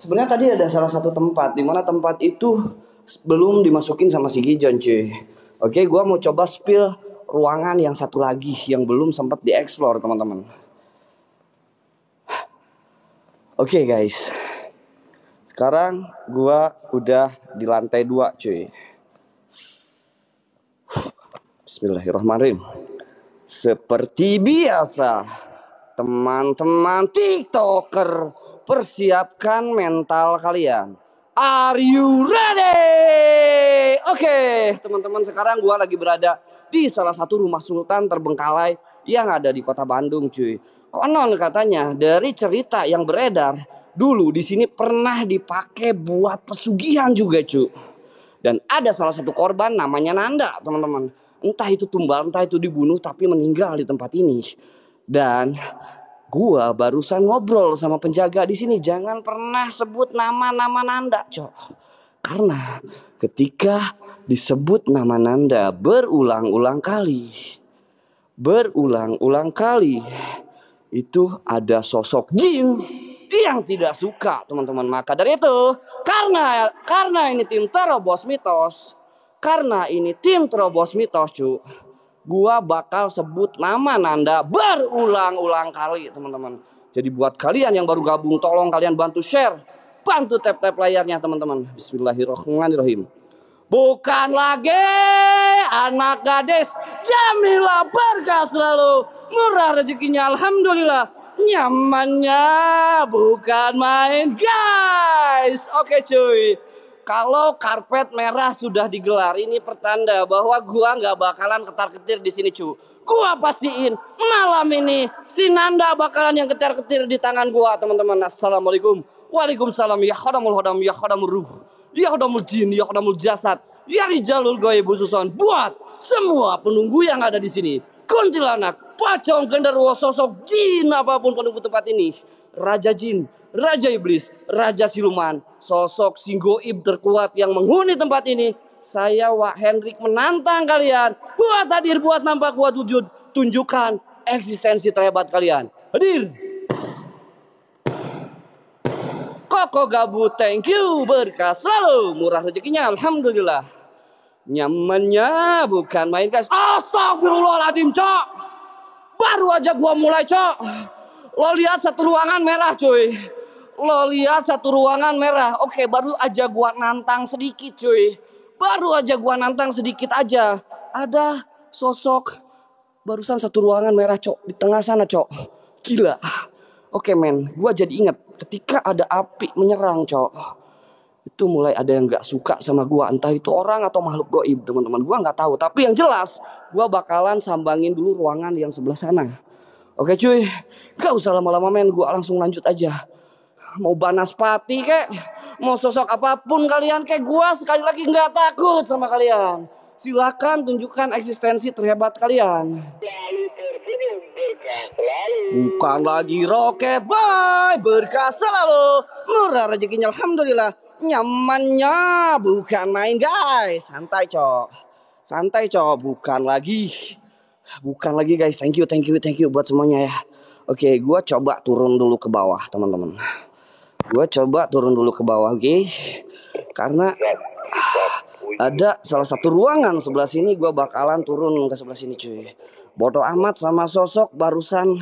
sebenarnya tadi ada salah satu tempat di mana tempat itu belum dimasukin sama si Gijon cuy. Oke, gua mau coba spill ruangan yang satu lagi yang belum sempat dieksplor teman-teman. Oke guys, sekarang gua udah di lantai dua cuy. Bismillahirrahmanirrahim. Seperti biasa, teman-teman TikToker, persiapkan mental kalian. Are you ready? Oke, teman-teman sekarang gua lagi berada di salah satu rumah sultan terbengkalai yang ada di kota Bandung, cuy. Konon katanya dari cerita yang beredar dulu di sini pernah dipakai buat pesugihan juga, cuy. Dan ada salah satu korban namanya Nanda, teman-teman. Entah itu tumbal, entah itu dibunuh tapi meninggal di tempat ini. Dan gua barusan ngobrol sama penjaga di sini jangan pernah sebut nama-nama Nanda, cok. Karena ketika disebut nama Nanda berulang-ulang kali, berulang-ulang kali, itu ada sosok jin yang tidak suka, teman-teman. Maka dari itu, karena karena ini tim terobos mitos, karena ini tim terobos mitos, cu gua bakal sebut nama Nanda berulang-ulang kali teman-teman. Jadi buat kalian yang baru gabung tolong kalian bantu share, bantu tap-tap layarnya teman-teman. Bismillahirrahmanirrahim. Bukan lagi anak gadis Jamila berkah selalu murah rezekinya alhamdulillah nyamannya bukan main guys oke cuy kalau karpet merah sudah digelar, ini pertanda bahwa gua nggak bakalan ketar-ketir di sini, cu. Gua pastiin malam ini si Nanda bakalan yang ketar-ketir di tangan gua, teman-teman. Assalamualaikum. Waalaikumsalam. Ya khadamul hadam, ya khadamul ruh. Ya khadamul jin, ya khadamul jasad. Ya rijalul goib bususon. Buat semua penunggu yang ada di sini. Kuntilanak, pocong, genderuwo, sosok jin apa pun penunggu tempat ini. Raja jin, Raja Iblis, Raja Siluman, sosok singgoib terkuat yang menghuni tempat ini. Saya Wak Hendrik menantang kalian. Buat hadir, buat nampak, buat wujud. Tunjukkan eksistensi terhebat kalian. Hadir. Koko gabut, thank you. Berkah selalu. Murah rezekinya, Alhamdulillah. Nyamannya bukan main guys. Astagfirullahaladzim, cok. Baru aja gua mulai, cok. Lo lihat satu ruangan merah, cuy Lo lihat satu ruangan merah. Oke, baru aja gua nantang sedikit, cuy. Baru aja gua nantang sedikit aja. Ada sosok barusan satu ruangan merah, Cok. Di tengah sana, Cok. Gila. Oke, men. Gua jadi inget ketika ada api menyerang, Cok. Itu mulai ada yang gak suka sama gua. Entah itu orang atau makhluk goib, teman-teman. Gua nggak tahu. Tapi yang jelas, gua bakalan sambangin dulu ruangan yang sebelah sana. Oke cuy, gak usah lama-lama men, gue langsung lanjut aja mau Banaspati kek, mau sosok apa pun kalian kayak gua sekali lagi nggak takut sama kalian. Silakan tunjukkan eksistensi terhebat kalian. Bukan lagi roket boy, berkah selalu. Murah rezekinya alhamdulillah. Nyamannya bukan main guys. Santai cok. Santai cok, bukan lagi. Bukan lagi guys. Thank you, thank you, thank you buat semuanya ya. Oke, gua coba turun dulu ke bawah teman-teman. Gue coba turun dulu ke bawah, oke? Karena ada salah satu ruangan sebelah sini gue bakalan turun ke sebelah sini cuy. Bodoh amat sama sosok barusan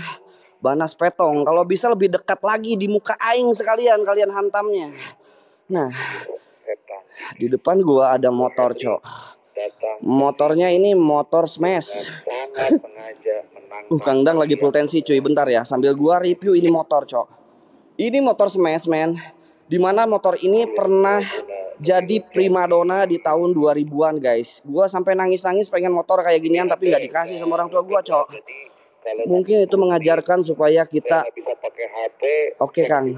Banas Petong. Kalau bisa lebih dekat lagi di muka aing sekalian kalian hantamnya. Nah, di depan gue ada motor, Cok. Motornya ini motor smash. uh, Kang Dang lagi potensi cuy, bentar ya. Sambil gua review ini motor, Cok. Ini motor smash man. Di mana motor ini pernah jadi primadona di tahun 2000-an guys. Gua sampai nangis-nangis pengen motor kayak ginian tapi nggak dikasih sama orang tua gua, Cok. Mungkin itu mengajarkan supaya kita Oke, Kang.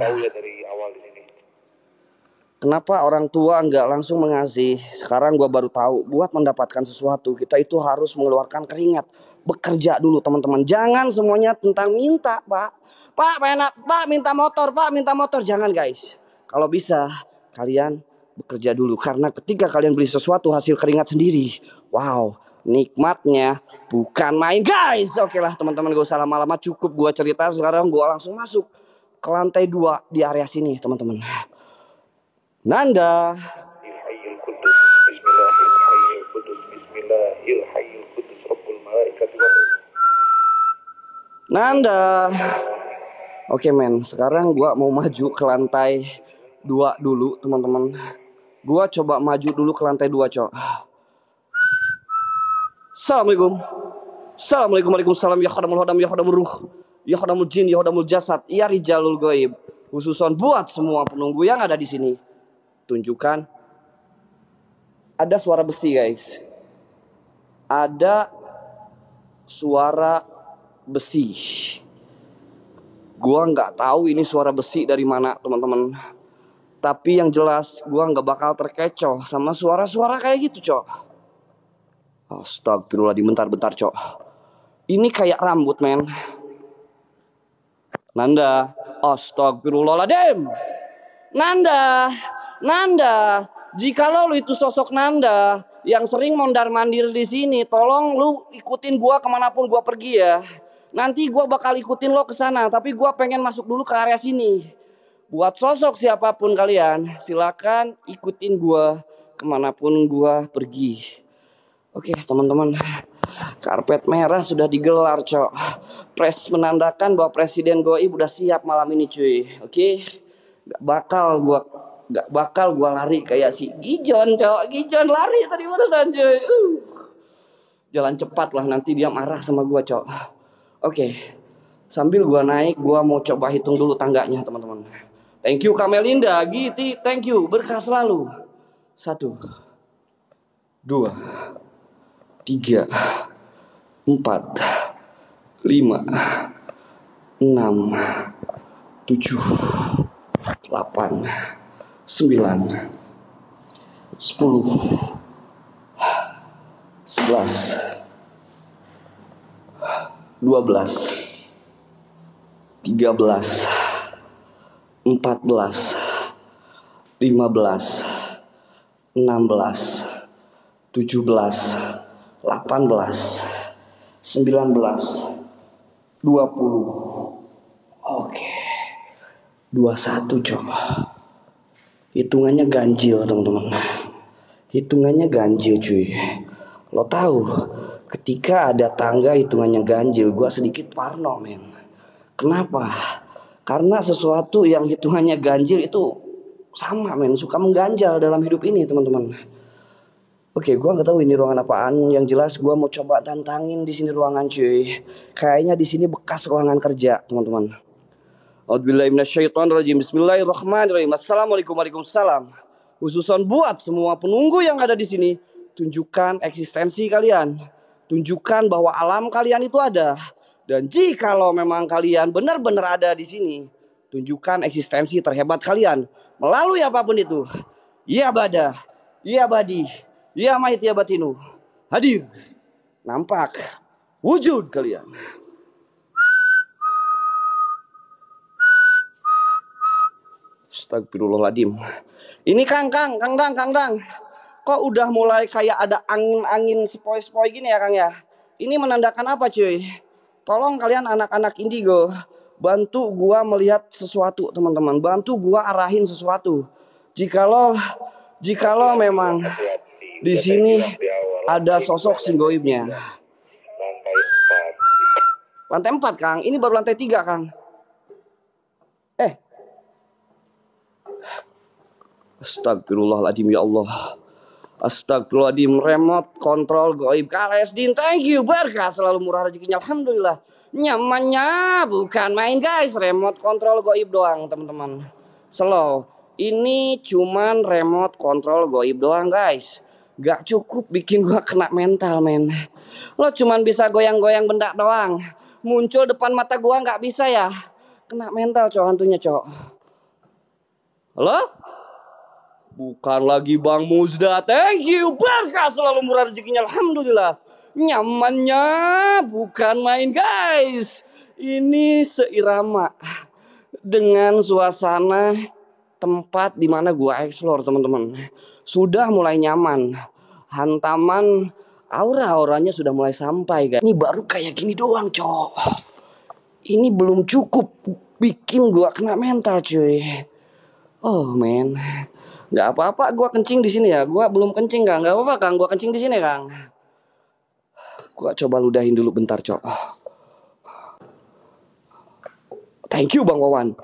Kenapa orang tua nggak langsung mengasih? Sekarang gua baru tahu, buat mendapatkan sesuatu kita itu harus mengeluarkan keringat bekerja dulu teman-teman. Jangan semuanya tentang minta, Pak. Pak, enak, Pak minta motor, Pak minta motor. Jangan guys. Kalau bisa kalian bekerja dulu karena ketika kalian beli sesuatu hasil keringat sendiri, wow, nikmatnya bukan main guys. Oke lah teman-teman gak usah lama-lama cukup gua cerita sekarang gua langsung masuk ke lantai dua di area sini teman-teman. Nanda. Nanda. Oke men, sekarang gua mau maju ke lantai dua dulu teman-teman. Gua coba maju dulu ke lantai dua cok. Assalamualaikum. Assalamualaikum Waalaikumsalam ya khadamul hodam ya khadamul ruh ya khadamul jin ya khadamul jasad ya rijalul goib. Khususon buat semua penunggu yang ada di sini. Tunjukkan ada suara besi guys. Ada suara besi. Gua nggak tahu ini suara besi dari mana teman-teman. Tapi yang jelas gua nggak bakal terkecoh sama suara-suara kayak gitu cok. Astagfirullahaladzim bentar-bentar cok. Ini kayak rambut men. Nanda. Astagfirullahaladzim. Nanda. Nanda. Jika lo itu sosok Nanda yang sering mondar mandir di sini, tolong lu ikutin gua ke mana pun gua pergi ya. Nanti gua bakal ikutin lo ke sana, tapi gua pengen masuk dulu ke area sini. Buat sosok siapa pun kalian, silakan ikutin gua ke mana pun gua pergi. Oke teman-teman, karpet merah sudah digelar cok. Pres menandakan bahwa Presiden Goib udah siap malam ini cuy. Oke, gak bakal gua gak bakal gua lari kayak si Gijon cok. Gijon lari tadi mana saja. Uh. Jalan cepat lah nanti dia marah sama gua cok. Oke, sambil gua naik gua mau coba hitung dulu tangganya teman-teman. Thank you Kamelinda, Giti, thank you, berkah selalu. Satu, dua, tiga, empat, lima, enam, tujuh, delapan, sembilan, sepuluh, sebelas, 12 13 14 15 16 17 18 19 20 Oke 21 coba. Hitungannya ganjil teman-teman. Hitungannya ganjil cuy. Lo tahu, ketika ada tangga hitungannya ganjil, gua sedikit parno men. Kenapa? Karena sesuatu yang hitungannya ganjil itu sama men, suka mengganjal dalam hidup ini teman-teman. Oke, gua nggak tahu ini ruangan apaan. Yang jelas gua mau coba tantangin di sini ruangan cuy. Kayaknya di sini bekas ruangan kerja teman-teman. Bismillahirrahmanirrahim. Bismillahirrahmanirrahim. Assalamualaikum warahmatullahi Khususon buat semua penunggu yang ada di sini, tunjukkan eksistensi kalian. Tunjukkan bahwa alam kalian itu ada. Dan jika lo memang kalian benar-benar ada di sini, tunjukkan eksistensi terhebat kalian melalui apa pun itu. Ya bada, ya badi, ya mait ya batinu. Hadir, nampak, wujud kalian. Astagfirullahaladzim. Ini Kang, Kang, Kang Dang, Kang Dang. Kok udah mulai kayak ada angin-angin sepoi-sepoi gini ya Kang ya? Ini menandakan apa cuy? Tolong kalian anak-anak indigo bantu gua melihat sesuatu teman-teman. Bantu gua arahin sesuatu. Jikalau jikalau memang di sini ada sosok singgoibnya. Lantai 4 Kang, ini baru lantai 3 Kang. Eh, Astagfirullahaladzim ya Allah. Astagfirullahaladzim remote kontrol goib. Kalesdin thank you. Berkah selalu murah rezekinya. Alhamdulillah. Nyamannya bukan main guys. Remote kontrol goib doang teman-teman. Slow. Ini cuman remote kontrol goib doang guys. Gak cukup bikin gua kena mental men. Lo cuman bisa goyang-goyang benda doang. Muncul depan mata gua gak bisa ya. Kena mental cowok hantunya cowok. Halo Bukan lagi Bang Muzda. Thank you. Berkah selalu murah rezekinya. Alhamdulillah. Nyamannya bukan main guys. Ini seirama dengan suasana tempat di mana gua explore teman-teman. Sudah mulai nyaman. Hantaman aura-auranya sudah mulai sampai guys. Ini baru kayak gini doang, cok. Ini belum cukup bikin gua kena mental, cuy. Oh, man. Nggak apa-apa, gua kencing di sini ya. Gua belum kencing kang. Nggak apa-apa kang. Gua kencing di sini kang. Gua coba ludahin dulu bentar cok. Thank you bang Wawan.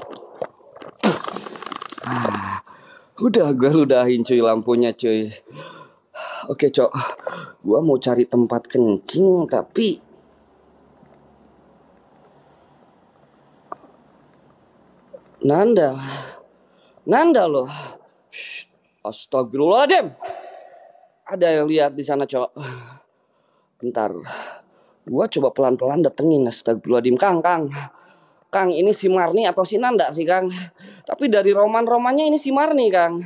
Ah, udah gua ludahin cuy lampunya cuy. Oke cok, gua mau cari tempat kencing tapi Nanda, Nanda loh. Astagfirullahaladzim. Ada yang lihat di sana, Cok. Bentar. Gua coba pelan-pelan datengin Astagfirullahaladzim. Kang, Kang. Kang, ini si Marni atau si Nanda sih, Kang? Tapi dari roman-romannya ini si Marni, Kang.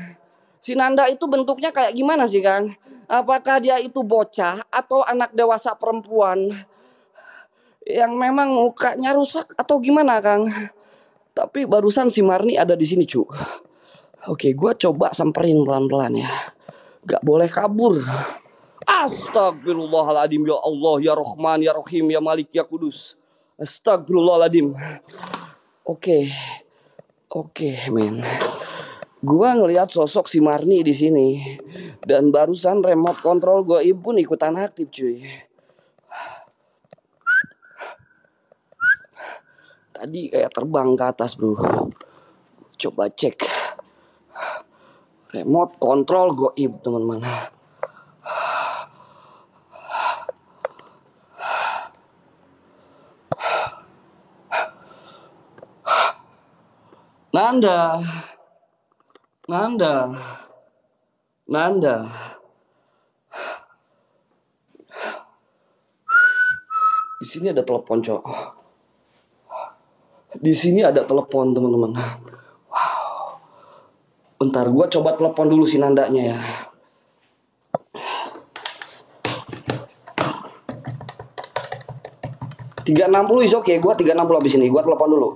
Si Nanda itu bentuknya kayak gimana sih, Kang? Apakah dia itu bocah atau anak dewasa perempuan? Yang memang mukanya rusak atau gimana, Kang? Tapi barusan si Marni ada di sini, cu. Oke, gua coba samperin pelan-pelan ya. Gak boleh kabur. Astagfirullahaladzim ya Allah ya Rahman ya Rahim ya Malik ya Kudus. Astagfirullahaladzim. Oke. Oke, men. Gua ngelihat sosok si Marni di sini dan barusan remote control gua pun ikutan aktif, cuy. Tadi kayak terbang ke atas bro. Coba cek. Remote control goib teman-teman. Nanda. Nanda. Nanda. Di sini ada telepon, cowok. Di sini ada telepon teman-teman. Bentar, gue coba telepon dulu si Nandanya ya. Tiga enam puluh is oke, gue tiga enam puluh abis ini, gue telepon dulu.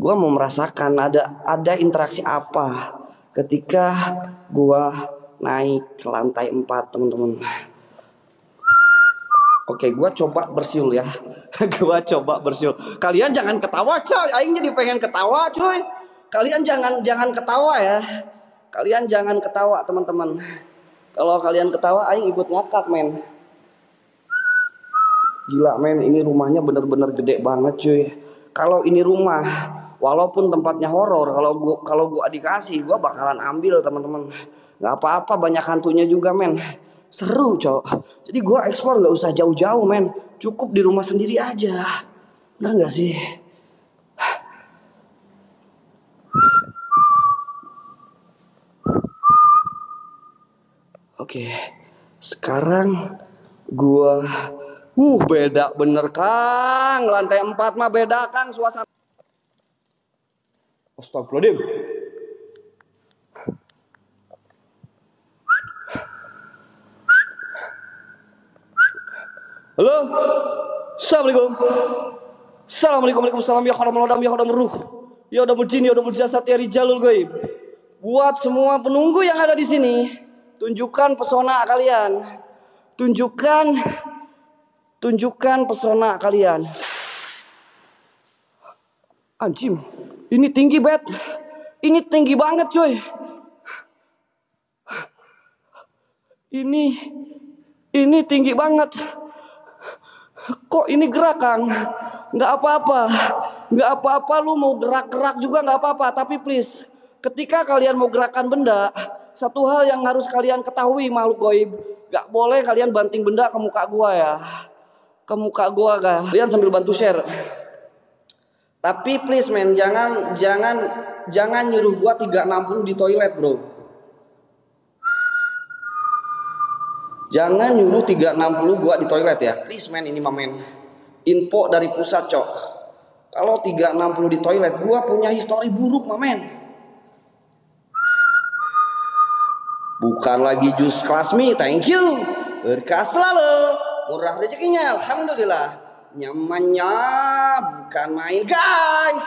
Gue mau merasakan ada ada interaksi apa ketika gue naik ke lantai empat teman-teman. Oke, gua coba bersiul ya. gua coba bersiul. Kalian jangan ketawa, coy. Aing jadi pengen ketawa, cuy. Kalian jangan jangan ketawa ya. Kalian jangan ketawa, teman-teman. Kalau kalian ketawa, aing ikut ngakak, men. Gila, men. Ini rumahnya bener-bener gede banget, cuy. Kalau ini rumah, walaupun tempatnya horor, kalau gua kalau gua dikasih, gua bakalan ambil, teman-teman. Gak apa-apa, banyak hantunya juga, men seru cowok jadi gue ekspor nggak usah jauh-jauh men cukup di rumah sendiri aja Nah nggak sih Oke, sekarang gua uh beda bener Kang. Lantai empat mah beda Kang suasana. Astagfirullahaladzim. Halo? Assalamualaikum. Assalamualaikum Waalaikumsalam ya khadamul adam ya khadamul ruh. Ya khadamul jin ya khadamul jasad ya rijalul gaib. Buat semua penunggu yang ada di sini, tunjukkan pesona kalian. Tunjukkan tunjukkan pesona kalian. Anjim, ini tinggi bet. Ini tinggi banget coy. Ini ini tinggi banget. Kok ini gerak Kang? Nggak apa-apa. Nggak apa-apa lu mau gerak-gerak juga nggak apa-apa. Tapi please, ketika kalian mau gerakan benda, satu hal yang harus kalian ketahui makhluk goib. Nggak boleh kalian banting benda ke muka gua ya. Ke muka gua gak? Kalian sambil bantu share. Tapi please men, jangan jangan jangan nyuruh gua 360 di toilet, Bro. Jangan nyuruh 360 gua di toilet ya. Please man ini mamen. Info dari pusat cok. Kalau 360 di toilet gua punya histori buruk mamen. Bukan lagi jus kelas mie, thank you. Berkah selalu. Murah rezekinya, alhamdulillah. Nyamannya bukan main guys.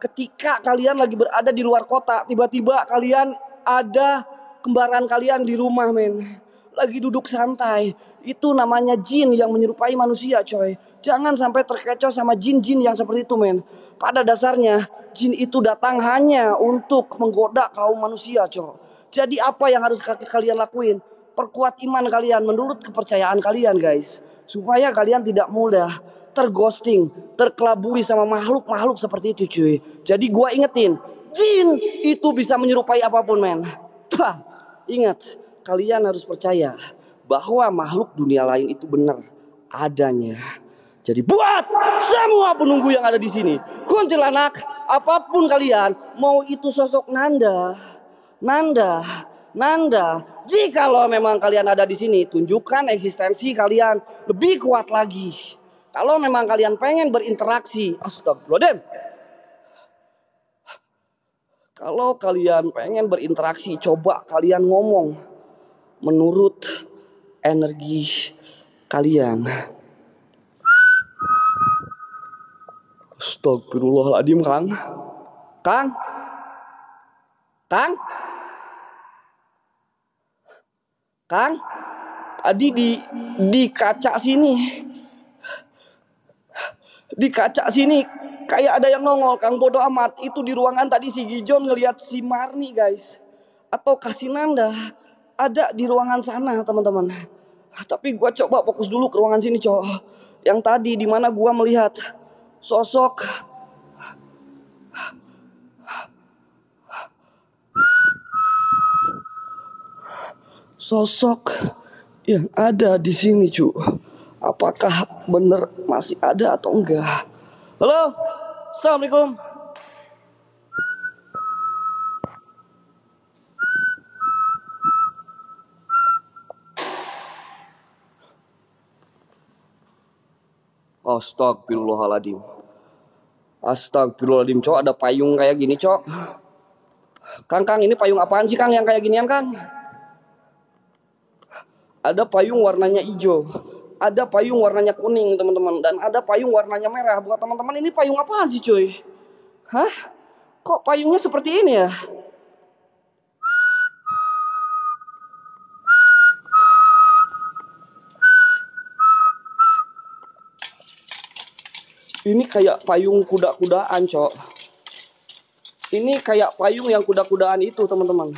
Ketika kalian lagi berada di luar kota, tiba-tiba kalian ada kembaran kalian di rumah men. Lagi duduk santai. Itu namanya jin yang menyerupai manusia, coy. Jangan sampai terkecoh sama jin-jin yang seperti itu, men. Pada dasarnya, jin itu datang hanya untuk menggoda kaum manusia, coy. Jadi apa yang harus kalian lakuin? Perkuat iman kalian menurut kepercayaan kalian, guys. Supaya kalian tidak mudah terghosting, terkelabui sama makhluk-makhluk seperti itu, cuy. Jadi gua ingetin, jin itu bisa menyerupai apa pun, men. ingat, kalian harus percaya bahwa makhluk dunia lain itu benar adanya. Jadi buat semua penunggu yang ada di sini, kuntilanak, apa pun kalian, mau itu sosok Nanda, Nanda, Nanda, jika lo memang kalian ada di sini, tunjukkan eksistensi kalian lebih kuat lagi. Kalau memang kalian pengen berinteraksi, astagfirullahaladzim. Kalau kalian pengen berinteraksi, coba kalian ngomong menurut energi kalian. Astagfirullahaladzim Kang. Kang. Kang. Kang. Tadi di di kaca sini. Di kaca sini kayak ada yang nongol Kang bodoh amat. Itu di ruangan tadi si Gijon ngelihat si Marni guys. Atau Kasinanda ada di ruangan sana teman-teman. Tapi gue coba fokus dulu ke ruangan sini cowok. Yang tadi di mana gue melihat sosok sosok yang ada di sini cu. Apakah benar masih ada atau enggak? Halo, assalamualaikum. Astagfirullahaladzim. Astagfirullahaladzim, cok ada payung kayak gini, cok. Kang, Kang, ini payung apaan sih, Kang, yang kayak ginian, Kang? Ada payung warnanya hijau. Ada payung warnanya kuning, teman-teman. Dan ada payung warnanya merah. Buat teman-teman, ini payung apaan sih, cuy? Hah? Kok payungnya seperti ini ya? Ini kayak payung kuda-kudaan, cok. Ini kayak payung yang kuda-kudaan itu, teman-teman.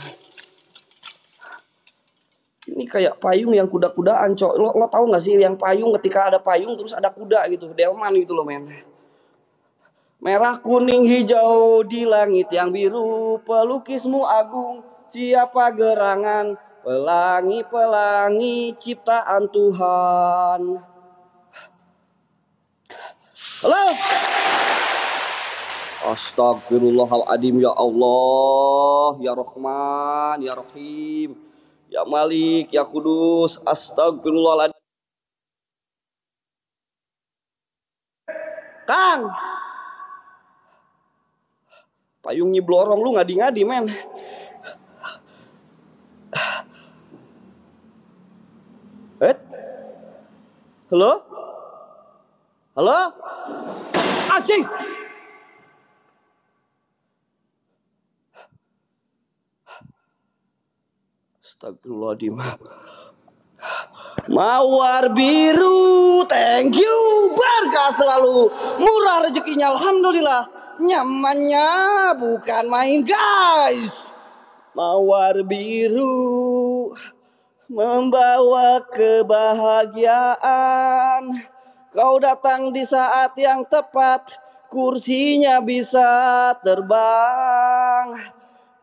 Ini kayak payung yang kuda-kudaan, cok. Lo, lo tau gak sih yang payung ketika ada payung terus ada kuda gitu, delman gitu loh, men. Merah, kuning, hijau di langit yang biru, pelukismu agung, siapa gerangan, pelangi-pelangi ciptaan Tuhan. Halo. Astagfirullahaladzim ya Allah, ya Rahman, ya Rahim, ya Malik, ya Kudus. Astagfirullahaladzim. Kang. Payung nyiblorong lu ngadi-ngadi men. Eh? Halo? Halo? Anjing! Astagfirullahaladzim. Mawar biru, thank you, berkah selalu, murah rezekinya, alhamdulillah, nyamannya bukan main guys. Mawar biru membawa kebahagiaan Kau datang di saat yang tepat, kursinya bisa terbang.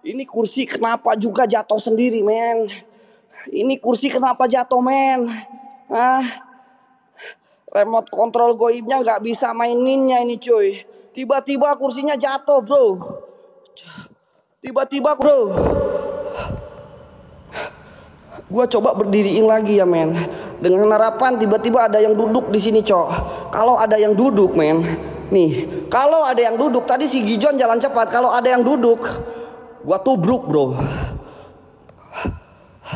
Ini kursi kenapa juga jatuh sendiri, men? Ini kursi kenapa jatuh, men? Ah, remote control goibnya nggak bisa maininnya ini, cuy. Tiba-tiba kursinya jatuh, bro. Tiba-tiba, bro. Gua coba berdiriin lagi ya men. Dengan harapan tiba-tiba ada yang duduk di sini cok. Kalau ada yang duduk men, nih. Kalau ada yang duduk tadi si Gijon jalan cepat. Kalau ada yang duduk, gua tubruk bro.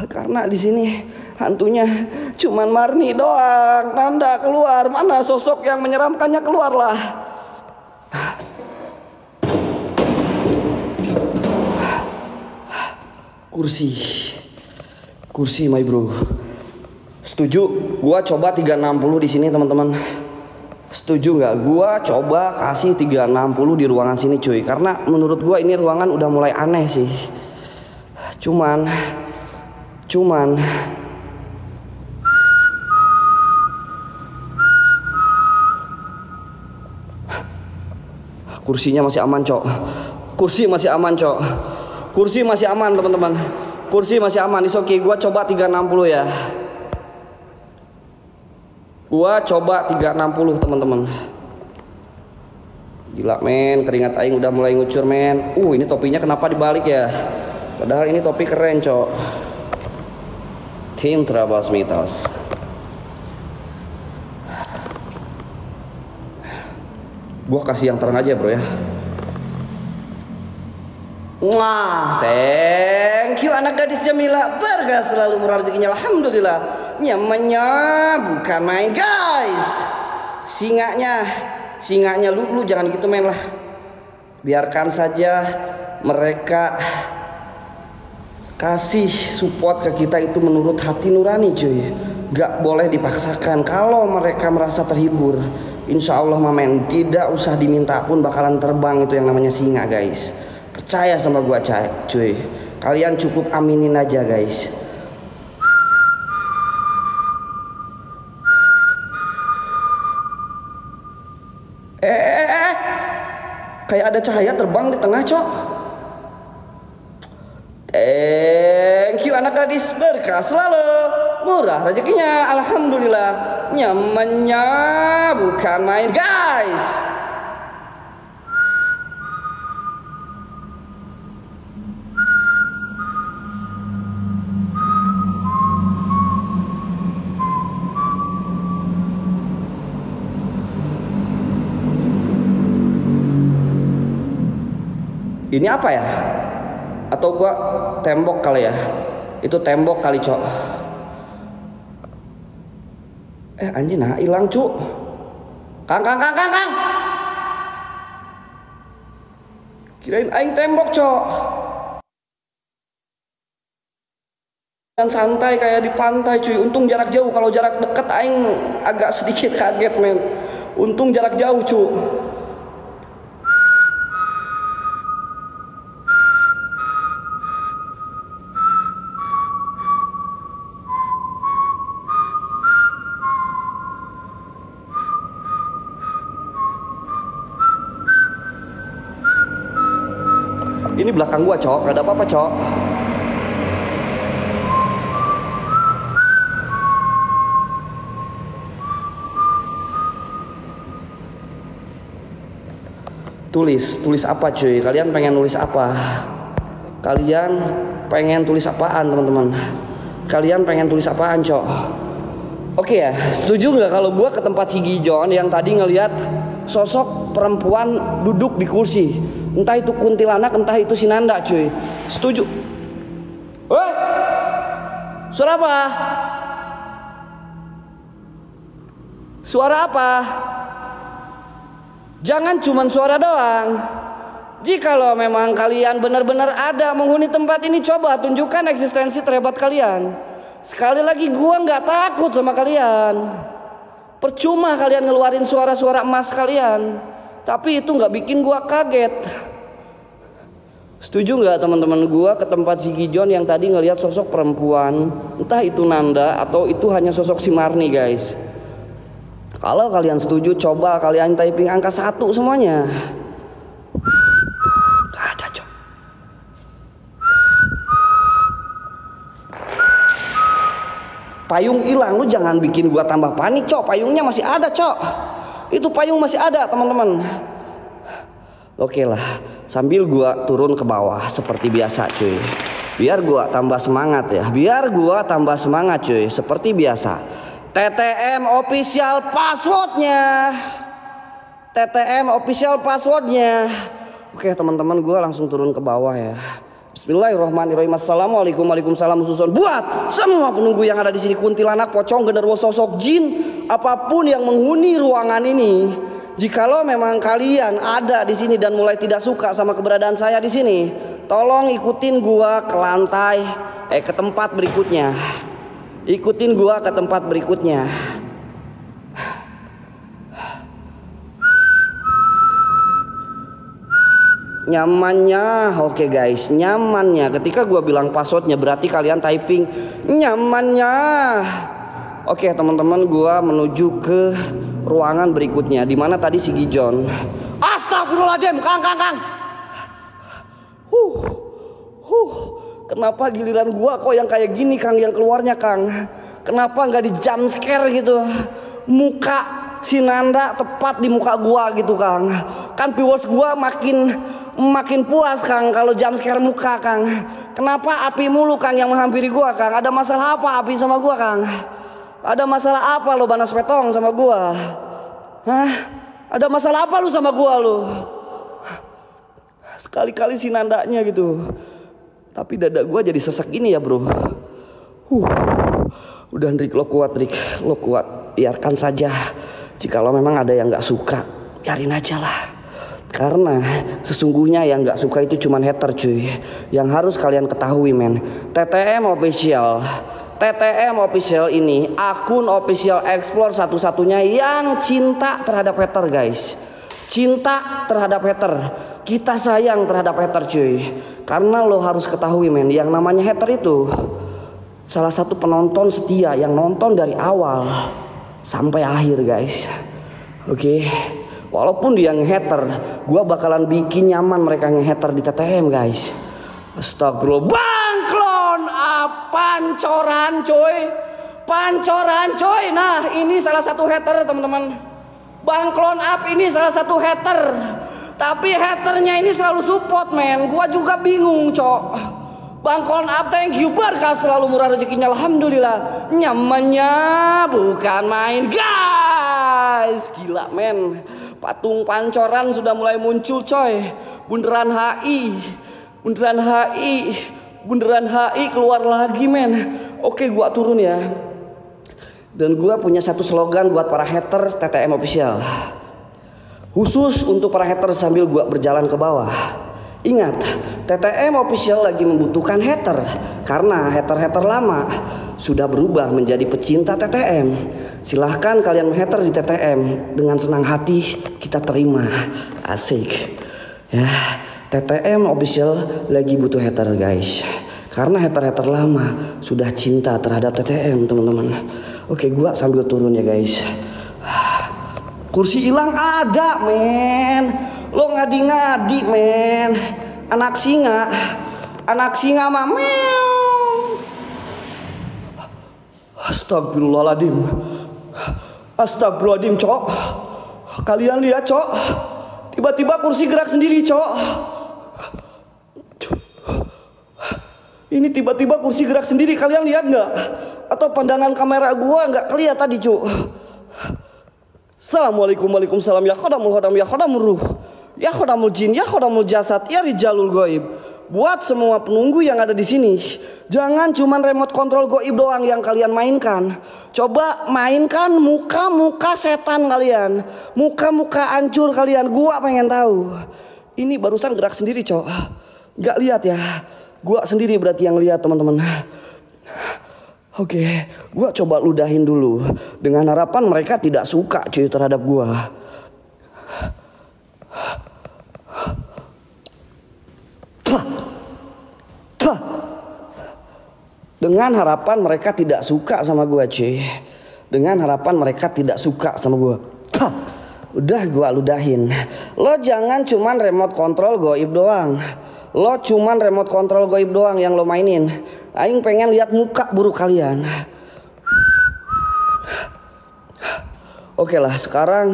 Karena di sini hantunya cuman Marni doang. Nanda keluar, mana sosok yang menyeramkannya keluarlah. Kursi kursi my bro Setuju? Gua coba 360 di sini teman-teman. Setuju nggak? Gua coba kasih 360 di ruangan sini cuy. Karena menurut gua ini ruangan udah mulai aneh sih. Cuman cuman kursinya masih aman cok kursi masih aman cok kursi masih aman teman-teman kursi masih aman. Is okay. gua coba 360 ya. Gua coba 360 teman-teman. Gila men. Keringat aing udah mulai ngucur men. Uh ini topinya kenapa dibalik ya? Padahal ini topi keren cok. Tim Trabas Mitos. Gua kasih yang terang aja bro ya. Wah, thank you anak gadis Jamila. Berkah selalu murah rezekinya. Alhamdulillah. Nyamannya bukan main guys. Singanya, singanya lu, lu jangan gitu main lah. Biarkan saja mereka kasih support ke kita itu menurut hati nurani cuy. Gak boleh dipaksakan. Kalau mereka merasa terhibur, Insya Allah mamen tidak usah diminta pun bakalan terbang itu yang namanya singa guys percaya sama gua cuy. Kalian cukup aminin aja guys. Eh, eh, eh, eh. kayak ada cahaya terbang di tengah cok. Thank you anak gadis. Berkah selalu. Murah rezekinya. Alhamdulillah. Nyamannya bukan main. Guys ini apa ya? Atau gua tembok kali ya? Itu tembok kali cok. Eh anjing nah hilang cuk. Kang kang kang kang kang! Kirain aing tembok cok. Dan santai kayak di pantai cuy. Untung jarak jauh. Kalau jarak deket aing agak sedikit kaget men. Untung jarak jauh cuy Ini belakang gua, Cok. Gak ada apa-apa, Cok. Tulis, tulis apa cuy? Kalian pengen nulis apa? Kalian pengen tulis apaan, teman-teman? Kalian pengen tulis apaan, Cok? Oke ya, setuju nggak kalau gua ke tempat si Gijon yang tadi ngelihat sosok perempuan duduk di kursi? Entah itu kuntilanak, entah itu sinanda, cuy. Setuju? Woi, suara apa? Suara apa? Jangan cuma suara doang. Jikalau memang kalian benar-benar ada menghuni tempat ini, coba tunjukkan eksistensi terhebat kalian. Sekali lagi gua nggak takut sama kalian. Percuma kalian ngeluarin suara-suara emas kalian. Tapi itu nggak bikin gua kaget. Setuju nggak teman-teman gua ke tempat si Gijon yang tadi ngelihat sosok perempuan, entah itu Nanda atau itu hanya sosok si Marni guys. Kalau kalian setuju, coba kalian typing angka satu semuanya. Gak ada cok. Payung hilang, lu jangan bikin gua tambah panik cok. Payungnya masih ada cok. Itu payung masih ada teman-teman. Oke lah, sambil gua turun ke bawah seperti biasa cuy. Biar gua tambah semangat ya. Biar gua tambah semangat cuy, seperti biasa. TTM official passwordnya. TTM official passwordnya. Oke teman-teman gua langsung turun ke bawah ya. Bismillahirrahmanirrahim. Assalamualaikum Waalaikumsalam susun buat semua penunggu yang ada di sini kuntilanak, pocong, genderuwo, sosok jin, apa pun yang menghuni ruangan ini. Jikalau memang kalian ada di sini dan mulai tidak suka sama keberadaan saya di sini, tolong ikutin gua ke lantai eh ke tempat berikutnya. Ikutin gua ke tempat berikutnya. Nyamannya, oke okay guys, nyamannya. Ketika gua bilang passwordnya berarti kalian typing nyamannya. Oke okay, teman-teman, gua menuju ke ruangan berikutnya. Di mana tadi si Gijon? Astagfirullahaladzim, kang, kang, kang. Huh, huh. Kenapa giliran gua kok yang kayak gini, kang? Yang keluarnya, kang? Kenapa nggak di jump scare gitu? Muka si Nanda tepat di muka gua gitu, kang. Kan viewers gua makin makin puas Kang kalau jam scare muka Kang. Kenapa api mulu Kang yang menghampiri gua Kang? Ada masalah apa api sama gua Kang? Ada masalah apa lo banas petong sama gua? Hah? Ada masalah apa lu sama gua lu? Sekali-kali si nandanya gitu. Tapi dada gua jadi sesak ini ya bro. Huh. Udah Rick lo kuat Rick, lo kuat. Biarkan saja. Jika lo memang ada yang nggak suka, biarin aja lah. Karena sesungguhnya yang nggak suka itu cuma hater cuy. Yang harus kalian ketahui men. TTM official. TTM official ini akun official explore satu-satunya yang cinta terhadap hater guys. Cinta terhadap hater. Kita sayang terhadap hater cuy. Karena lo harus ketahui men. Yang namanya hater itu salah satu penonton setia yang nonton dari awal sampai akhir guys. Oke. Okay? Walaupun dia ngehater, gue bakalan bikin nyaman mereka ngehater di TTM guys. Astagfirullah. Bangklon, ah, pancoran coy. Pancoran coy. Nah ini salah satu hater teman-teman. Bangklon up ini salah satu hater. Tapi haternya ini selalu support men. Gua juga bingung cok. Bangklon up thank you berkah selalu murah rezekinya Alhamdulillah Nyamannya bukan main guys Gila men Patung pancoran sudah mulai muncul coy. Bundaran HI. Bundaran HI. Bundaran HI keluar lagi men. Oke gua turun ya. Dan gua punya satu slogan buat para hater TTM official. Khusus untuk para hater sambil gua berjalan ke bawah. Ingat, TTM official lagi membutuhkan hater karena hater-hater lama sudah berubah menjadi pecinta TTM. Silahkan kalian menghater di TTM dengan senang hati kita terima. Asik. Ya, TTM official lagi butuh hater guys. Karena hater-hater lama sudah cinta terhadap TTM teman-teman. Oke, gua sambil turun ya guys. Kursi hilang ada, men. Lo ngadi-ngadi, men. Anak singa. Anak singa mah Astagfirullahaladzim. Astagfirullahaladzim cok. Kalian lihat cok. Tiba-tiba kursi gerak sendiri cok. Ini tiba-tiba kursi gerak sendiri. Kalian lihat nggak? Atau pandangan kamera gua nggak kelihatan tadi cok. Assalamualaikum Waalaikumsalam Ya khodamul khodam Ya khodamul ruh. Ya khodamul jin Ya khodamul jasad. Ya rijalul goib Buat semua penunggu yang ada di sini, jangan cuma remote control goib doang yang kalian mainkan. Coba mainkan muka-muka setan kalian, muka-muka ancur kalian. Gua pengen tahu. Ini barusan gerak sendiri, cok. Gak lihat ya. Gua sendiri berarti yang lihat, teman-teman. Oke, gua coba ludahin dulu dengan harapan mereka tidak suka cuy terhadap gua. Dengan harapan mereka tidak suka sama gue cuy. Dengan harapan mereka tidak suka sama gue. Udah gue ludahin. Lo jangan cuman remote control goib doang. Lo cuman remote control goib doang yang lo mainin. Aing pengen lihat muka buruk kalian. Oke lah sekarang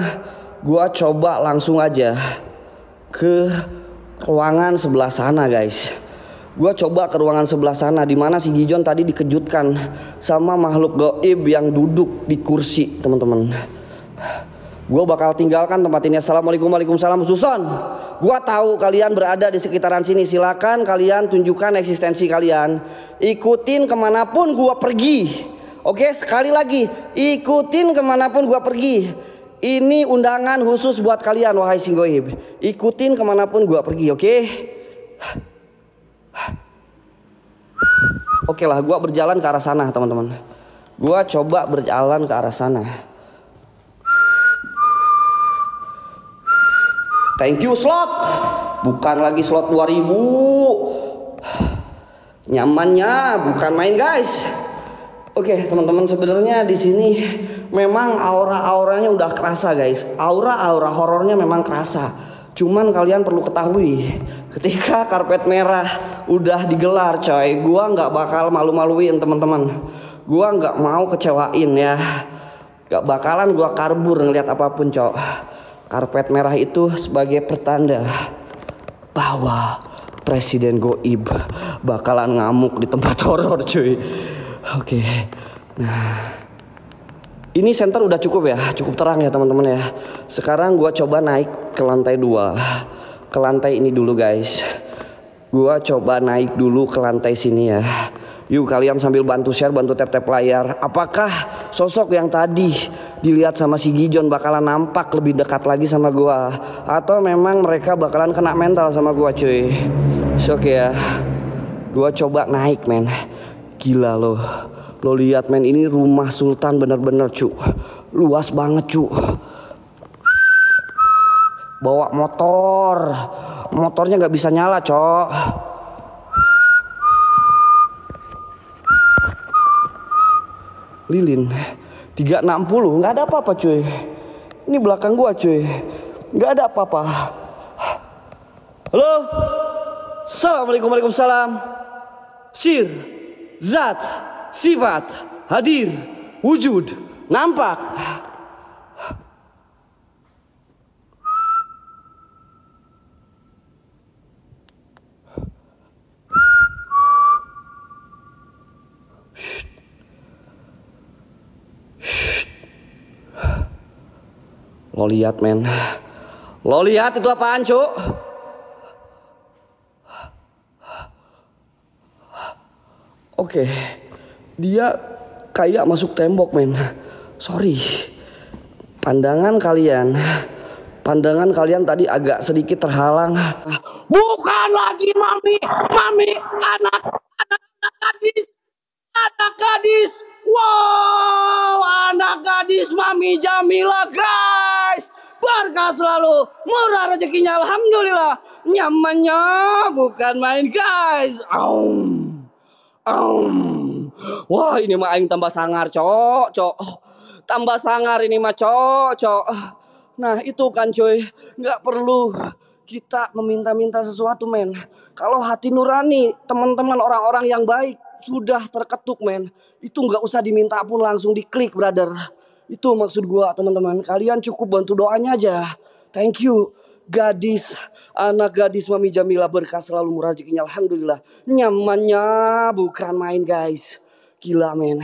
gue coba langsung aja ke ruangan sebelah sana guys. Gue coba ke ruangan sebelah sana di mana si Gijon tadi dikejutkan sama makhluk gaib yang duduk di kursi, teman-teman. Gue bakal tinggalkan tempat ini. Assalamualaikum Waalaikumsalam Suson. Gue tahu kalian berada di sekitaran sini. Silakan kalian tunjukkan eksistensi kalian. Ikutin ke mana pun gue pergi. Oke sekali lagi. Ikutin ke mana pun gue pergi. Ini undangan khusus buat kalian wahai singgoib. Ikutin ke mana pun gue pergi oke. Oke lah, gue berjalan ke arah sana teman-teman. Gua coba berjalan ke arah sana. Thank you slot. Bukan lagi slot 2000. Nyamannya bukan main guys. Oke, teman-teman sebenarnya di sini memang aura-auranya udah kerasa guys. Aura-aura horornya memang kerasa. Cuman kalian perlu ketahui, ketika karpet merah udah digelar coy, gua nggak bakal malu-maluin teman-teman. Gua nggak mau kecewain ya. Gak bakalan gua karbur ngeliat apa pun cok. Karpet merah itu sebagai pertanda bahwa Presiden Goib bakalan ngamuk di tempat horor cuy. Oke. Nah, ini center udah cukup ya, cukup terang ya teman-teman ya. Sekarang gua coba naik ke lantai dua. Ke lantai ini dulu guys. Gua coba naik dulu ke lantai sini ya. Yuk kalian sambil bantu share, bantu tap-tap layar. Apakah sosok yang tadi dilihat sama si Gijon bakalan nampak lebih dekat lagi sama gua atau memang mereka bakalan kena mental sama gua cuy. Okay ya. Gua coba naik men. Gila loh. Lo lihat men ini rumah Sultan bener-bener cu. Luas banget cu. Bawa motor. Motornya nggak bisa nyala cok. lilin 360 nggak ada apa-apa cuy ini belakang gua cuy nggak ada apa-apa halo assalamualaikum waalaikumsalam sir zat sifat hadir wujud nampak Lo lihat men. Lo lihat itu apaan cuk? Oke. Dia kayak masuk tembok men. Sorry. Pandangan kalian pandangan kalian tadi agak sedikit terhalang. Bukan lagi mami, mami, anak, anak, anak gadis, anak gadis. Wow, anak gadis mami Jamila guys. Berkah selalu, murah rezekinya alhamdulillah. Nyamannya bukan main guys. Aum. Aum. Wah, ini mah aing tambah sangar, cok, cok. Tambah sangar ini mah, cok, cok. Nah, itu kan cuy, nggak perlu kita meminta-minta sesuatu, men. Kalau hati nurani, teman-teman orang-orang yang baik sudah terketuk, men. Itu nggak usah diminta pun langsung diklik, brother. Itu maksud gua, teman-teman. Kalian cukup bantu doanya aja. Thank you. Gadis, anak gadis Mami Jamila berkah selalu murah rezekinya. Alhamdulillah. Nyamannya bukan main, guys. Gila, men.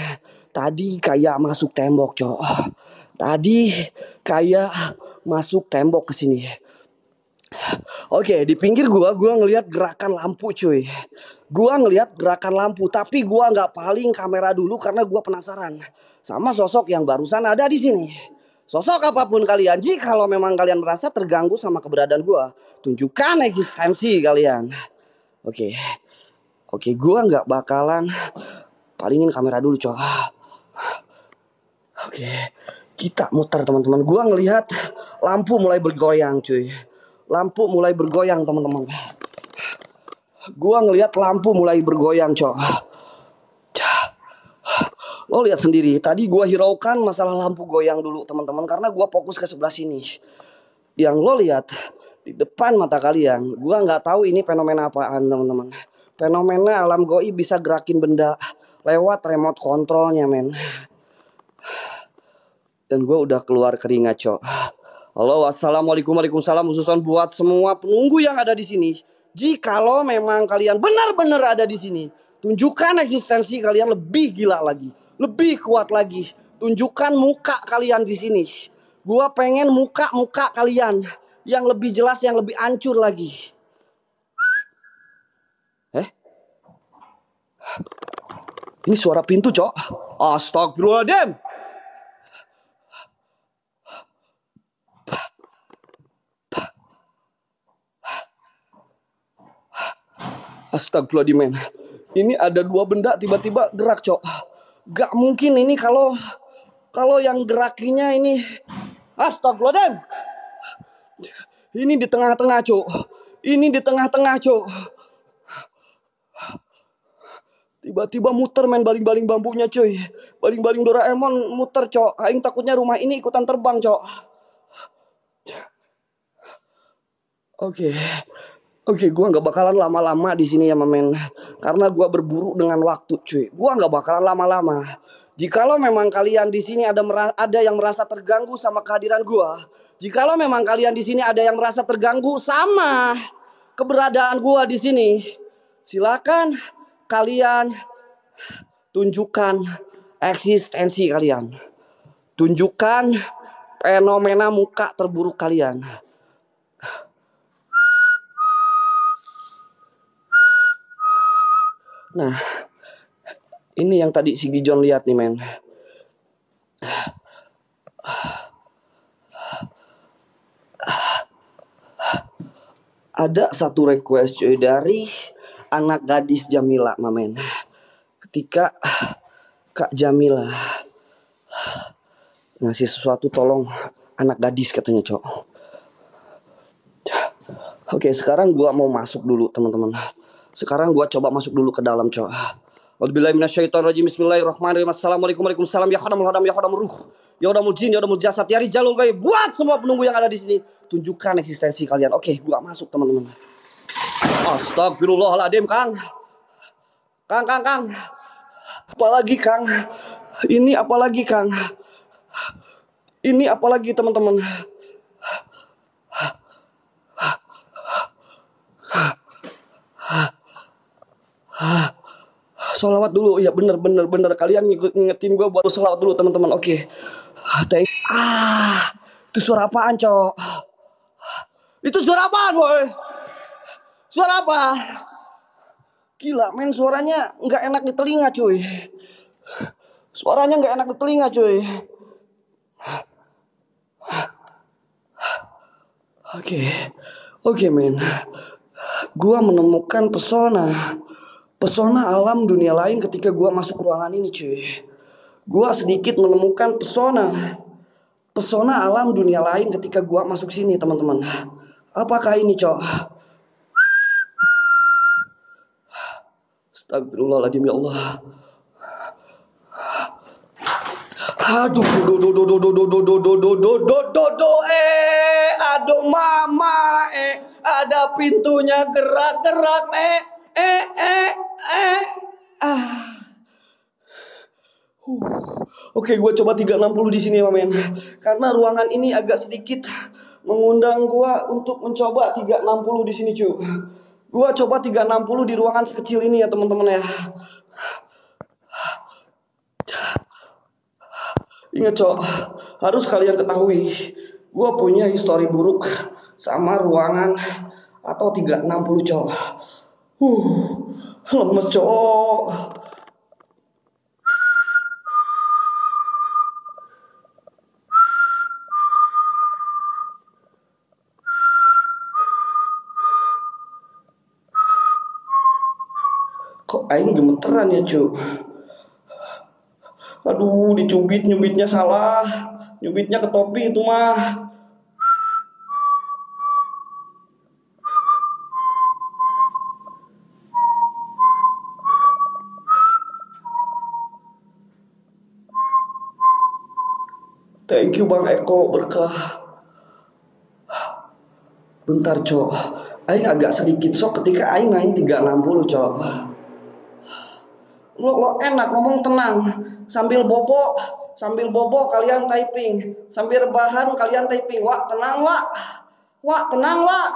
Tadi kayak masuk tembok, cok. Tadi kayak masuk tembok ke sini. Oke, di pinggir gua, gua ngelihat gerakan lampu, cuy. Gua ngelihat gerakan lampu, tapi gua nggak paling kamera dulu karena gua penasaran sama sosok yang barusan ada di sini. Sosok apa pun kalian, jika kalau memang kalian merasa terganggu sama keberadaan gua, tunjukkan eksistensi kalian. Oke, oke, gua nggak bakalan palingin kamera dulu, coy. Oke, kita muter teman-teman. Gua ngelihat lampu mulai bergoyang, cuy. Lampu mulai bergoyang, teman-teman. Gua ngelihat lampu mulai bergoyang, coy. Lo lihat sendiri, tadi gua hiraukan masalah lampu goyang dulu, teman-teman, karena gua fokus ke sebelah sini. Yang lo lihat di depan mata kalian, gua nggak tahu ini fenomena apaan, teman-teman. Fenomena alam goi bisa gerakin benda lewat remote kontrolnya, men dan gue udah keluar keringat cok. Halo, assalamualaikum, waalaikumsalam, khususan buat semua penunggu yang ada di sini. Jikalau memang kalian benar-benar ada di sini, tunjukkan eksistensi kalian lebih gila lagi, lebih kuat lagi. Tunjukkan muka kalian di sini. Gua pengen muka-muka kalian yang lebih jelas, yang lebih hancur lagi. Eh? Ini suara pintu, Cok. Astagfirullahaladzim. Astagfirullahaladzim. Ini ada dua benda tiba-tiba gerak cok. Gak mungkin ini kalau kalau yang gerakinya ini Astagfirullahaladzim. Ini di tengah-tengah, Cuk. Ini di tengah-tengah, Cuk. Tiba-tiba muter main baling-baling bambunya, cuy. Baling-baling Doraemon muter, Cok. Aing takutnya rumah ini ikutan terbang, Cok. Oke. Oke, gua nggak bakalan lama-lama di sini ya, Mamen. Karena gua berburu dengan waktu, cuy. Gua nggak bakalan lama-lama. Jikalau memang kalian di sini ada ada yang merasa terganggu sama kehadiran gua, jikalau memang kalian di sini ada yang merasa terganggu sama keberadaan gua di sini, silakan kalian tunjukkan eksistensi kalian. Tunjukkan fenomena muka terburuk kalian. Nah, ini yang tadi si Gijon lihat nih men. Ada satu request cuy dari anak gadis Jamila mamen. Ketika Kak Jamila ngasih sesuatu tolong anak gadis katanya cok. Oke sekarang gua mau masuk dulu teman-teman. Sekarang gua coba masuk dulu ke dalam, cok. Bismillahirrahmanirrahim. Bismillahirrahmanirrahim. Assalamualaikum warahmatullahi Ya khadamul hadam ya khadamul ruh. Ya khadamul jin, ya khadamul jasad, ya rijalul gaib. Buat semua penunggu yang ada di sini, tunjukkan eksistensi kalian. Oke, gua masuk teman-teman. Astagfirullahaladzim, Kang. Kang, Kang, Kang. Apalagi, Kang? Ini apalagi, Kang? Ini apalagi, teman-teman? Solawat dulu, ya bener bener bener kalian ngingetin gue buat solawat dulu teman-teman. Oke, okay. thank. Ah, itu suara apaan cok? Itu suara apaan boy? Suara apa? Gila men suaranya nggak enak di telinga cuy. Suaranya nggak enak di telinga cuy. Oke, okay. oke okay, men. Gua menemukan pesona pesona alam dunia lain ketika gua masuk ruangan ini cuy. Gua sedikit menemukan pesona pesona alam dunia lain ketika gua masuk sini teman-teman. Apakah ini cok? Astagfirullahaladzim ya Allah. Aduh, do do do do do do do do do do do do do eh, aduh mama eh, ada pintunya gerak-gerak eh, eh eh eh ah. Uh. Oke, gue coba 360 di sini, Mamen. Karena ruangan ini agak sedikit mengundang gue untuk mencoba 360 di sini, cu. Gue coba 360 di ruangan sekecil ini ya, teman-teman ya. Ingat, cok, harus kalian ketahui, gue punya histori buruk sama ruangan atau 360, cok. Uh, lemes cowok kok aing gemeteran ya cu aduh dicubit nyubitnya salah. Nyubitnya ke topi itu mah Thank you Bang Eko. Berkah. Bentar cok, Aing agak sedikit sok ketika Aing main 360 cok. Lo, lo enak ngomong tenang. Sambil bobo sambil bobo kalian typing. Sambil rebahan kalian typing. Wah tenang wah wah tenang wah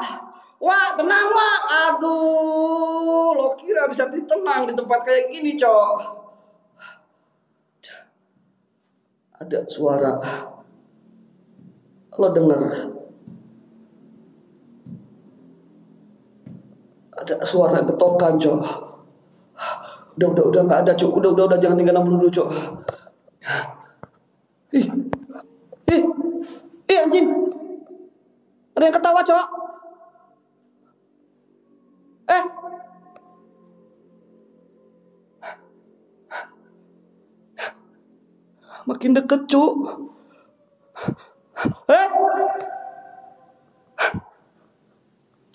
wah tenang wah aduh lo kira bisa ditenang di tempat kayak gini cok ada suara. Lo denger? Ada suara getokan cok udah udah udah nggak ada cok udah udah udah jangan tinggal enam dulu cok ih. Ih. Ih anjing. Ada yang ketawa cok Makin deket cu. Eh?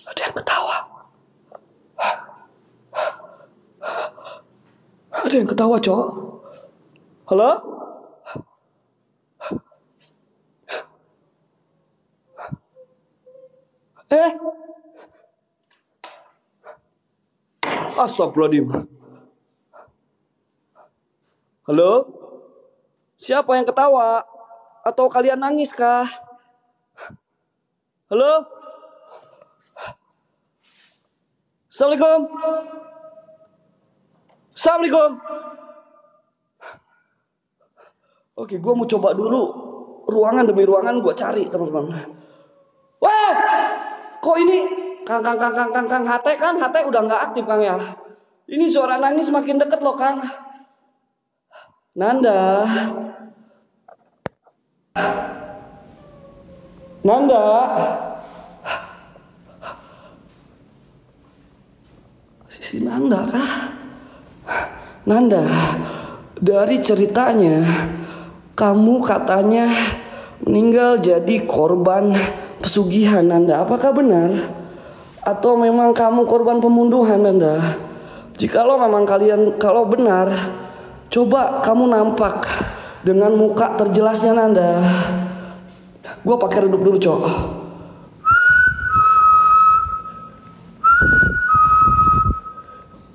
Ada yang ketawa. Ada yang ketawa cowok. Halo? Eh? Astagfirullahaladzim. Halo? Siapa yang ketawa? Atau kalian nangis kah? Halo? Assalamualaikum. Assalamualaikum. Oke, gue mau coba dulu ruangan demi ruangan gue cari teman-teman. Wah, kok ini Kang Kang Kang Kang Kang Kang HT kan HT udah nggak aktif Kang ya. Ini suara nangis makin deket loh Kang. Nanda. Nanda. Sisi Nanda kah? Nanda, dari ceritanya kamu katanya meninggal jadi korban pesugihan Nanda. Apakah benar? Atau memang kamu korban pembunuhan Nanda? Jikalau memang kalian kalau benar, coba kamu nampak dengan muka terjelasnya Nanda. Gue pakai redup dulu, cok.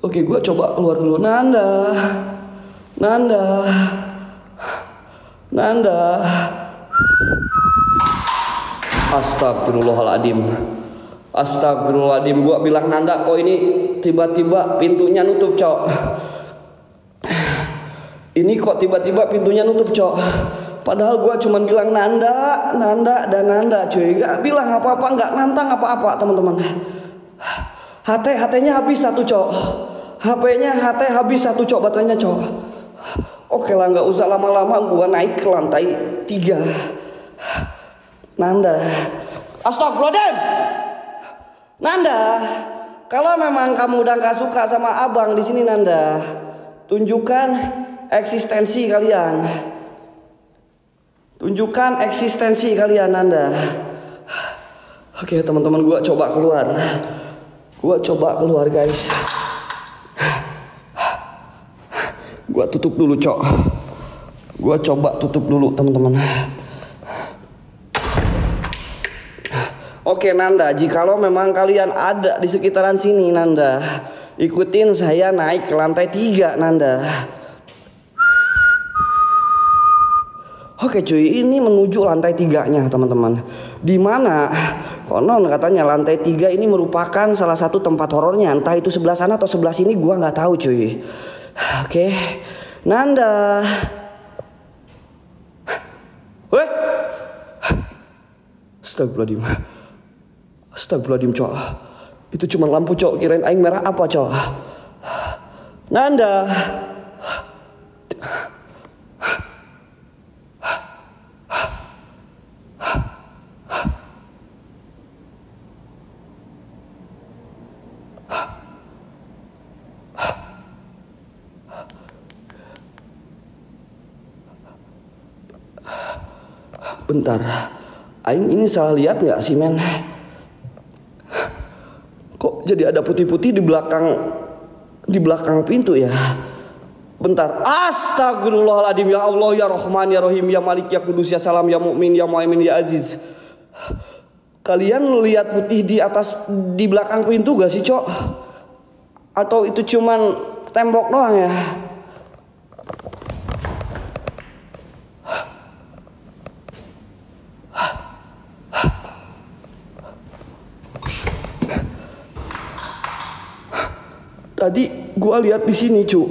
Oke, gue coba keluar dulu. Nanda, Nanda, Nanda. Astagfirullahaladzim. Astagfirullahaladzim. Gue bilang Nanda, kok ini tiba-tiba pintunya nutup, cok. Ini kok tiba-tiba pintunya nutup, cok. Padahal gue cuma bilang Nanda, Nanda, dan Nanda, cuy. Gak bilang apa-apa, gak nantang apa-apa, teman-teman. HT, HT-nya habis satu, cok. HP-nya HT habis satu cok baterainya cok. Oke lah nggak usah lama-lama gua naik ke lantai tiga. Nanda, Astagfirullahaladzim. Nanda, kalau memang kamu udah nggak suka sama abang di sini Nanda, tunjukkan eksistensi kalian. Tunjukkan eksistensi kalian Nanda. Oke teman-teman gua coba keluar. Gua coba keluar guys. Gua tutup dulu, Cok. Gua coba tutup dulu, teman-teman. Oke, Nanda, jikalau memang kalian ada di sekitaran sini, Nanda, ikutin saya naik ke lantai tiga, Nanda. Oke cuy, ini menuju lantai tiganya teman-teman. Di mana konon katanya lantai tiga ini merupakan salah satu tempat horornya. Entah itu sebelah sana atau sebelah sini, gua nggak tahu cuy. Oke, Nanda. Weh, Astagfirullahaladzim. Astagfirullahaladzim cok. Itu cuma lampu cok. Kirain aing merah apa cok. Nanda. Bentar, Aing ini salah lihat nggak sih men? Kok jadi ada putih-putih di belakang di belakang pintu ya? Bentar, astagfirullahaladzim ya Allah ya Rahman ya Rahim ya Malik ya Kudus ya Salam ya Mukmin ya Muaimin ya Aziz. Kalian lihat putih di atas di belakang pintu gak sih cok? Atau itu cuman tembok doang ya? Tadi gua lihat di sini, cu.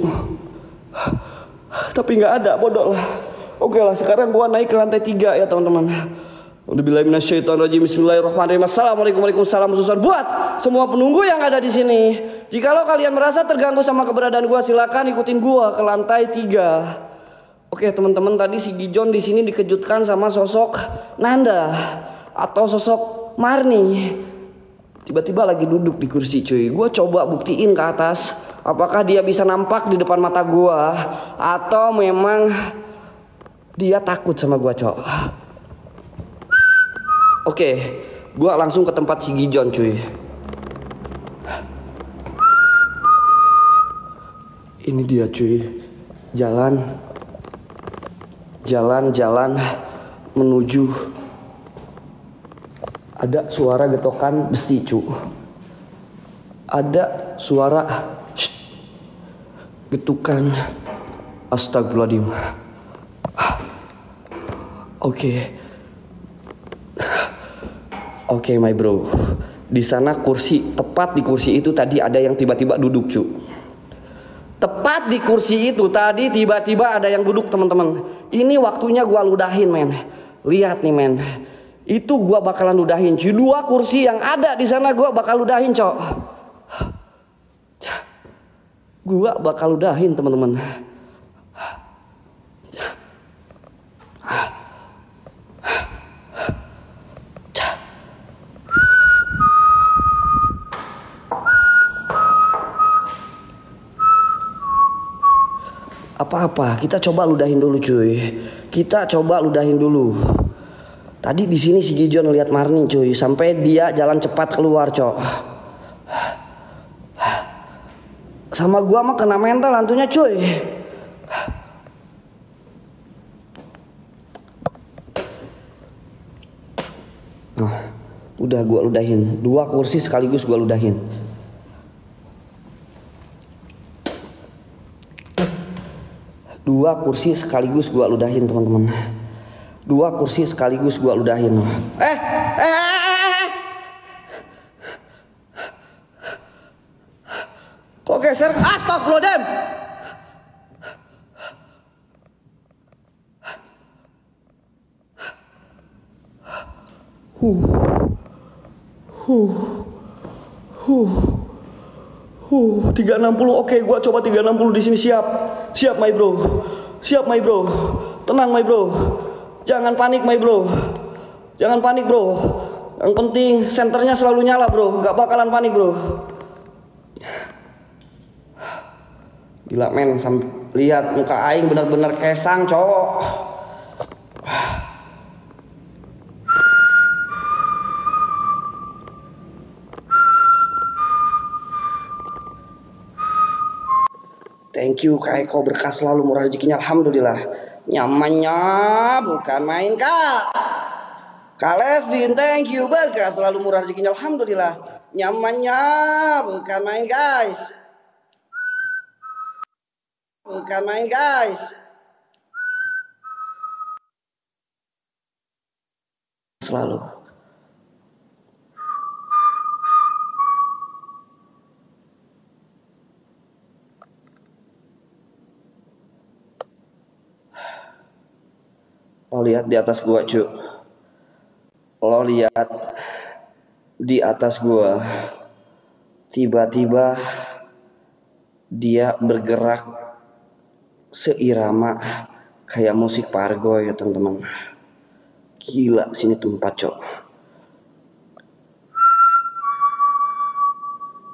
Tapi nggak ada, bodoh lah. Oke lah, sekarang gua naik ke lantai tiga ya, teman-teman. Bismillahirrahmanirrahim. Bismillahirrahmanirrahim. Assalamualaikum warahmatullahi wabarakatuh. Buat semua penunggu yang ada di sini. Jikalau kalian merasa terganggu sama keberadaan gua, silakan ikutin gua ke lantai tiga. Oke, teman-teman, tadi si Gijon di sini dikejutkan sama sosok Nanda atau sosok Marni tiba-tiba lagi duduk di kursi cuy gue coba buktiin ke atas apakah dia bisa nampak di depan mata gue atau memang Dia takut sama gua, Cok. Oke, gua langsung ke tempat si Gijon, cuy. Ini dia, cuy. Jalan jalan-jalan menuju ada suara getokan besi, cu. Ada suara getukan astagfirullahaladzim. Oke. Okay. Oke, okay, my bro. Di sana kursi, tepat di kursi itu tadi ada yang tiba-tiba duduk, cu. Tepat di kursi itu tadi tiba-tiba ada yang duduk, teman-teman. Ini waktunya gua ludahin, men. Lihat nih, men. Itu gua bakalan ludahin. Cu. Dua kursi yang ada di sana gua bakal ludahin, Cok. Gua bakal ludahin, teman-teman. apa-apa, kita coba ludahin dulu cuy. Kita coba ludahin dulu. Tadi di sini si Gijon lihat Marni cuy, sampai dia jalan cepat keluar, cok. Sama gua mah kena mental hantunya cuy. Oh, udah gua ludahin. Dua kursi sekaligus gua ludahin. dua kursi sekaligus gua ludahin teman-teman dua kursi sekaligus gua ludahin. Eh eh, eh, eh, eh. kok geser? Astagfirullahaladzim. Huh. Huh. Huh. Huh. 360 oke gua coba 360 di sini. Siap. Siap my bro. Siap my bro. Tenang my bro. Jangan panik my bro. Jangan panik bro. Yang penting senternya selalu nyala bro. Gak bakalan panik bro. Gila men, lihat muka aing benar-benar kesang cowok. Thank you Kak Eko berkah selalu murah rezekinya Alhamdulillah Nyamannya bukan main Kak. Kak Lesdin thank you berkah selalu murah rezekinya Alhamdulillah. Nyamannya bukan main guys. Bukan main guys. Selalu lihat di atas gua, cu. Lo lihat di atas gua. Tiba-tiba dia bergerak seirama kayak musik pargo ya teman-teman. Gila sini tempat cok.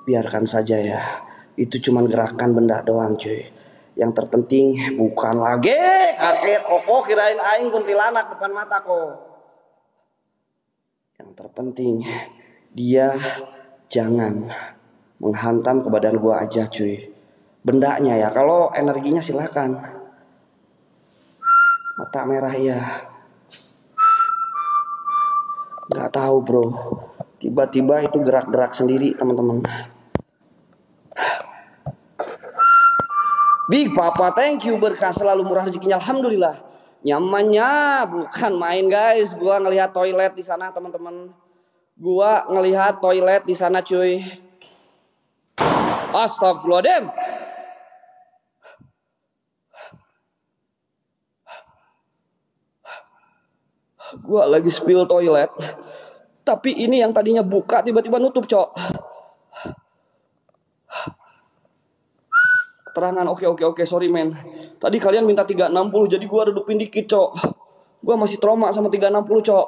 Biarkan saja ya. Itu cuman gerakan benda doang cuy. Yang terpenting bukan lagi kakek koko kirain aing kuntilanak depan mataku. Yang terpenting dia jangan menghantam ke badan gua aja cuy. Bendanya ya, kalau energinya silakan. Mata merah ya. Gak tahu bro. Tiba-tiba itu gerak-gerak sendiri teman-teman. Big Papa, thank you berkah selalu murah rezekinya. Alhamdulillah. Nyamannya bukan main guys. Gua ngelihat toilet di sana teman-teman. Gua ngelihat toilet di sana cuy. Astagfirullahaladzim. Gua lagi spill toilet. Tapi ini yang tadinya buka tiba-tiba nutup, cok. Terangan, oke oke oke, sorry men. Tadi kalian minta 360, jadi gua redupin dikit, cok. Gua masih trauma sama 360, cok.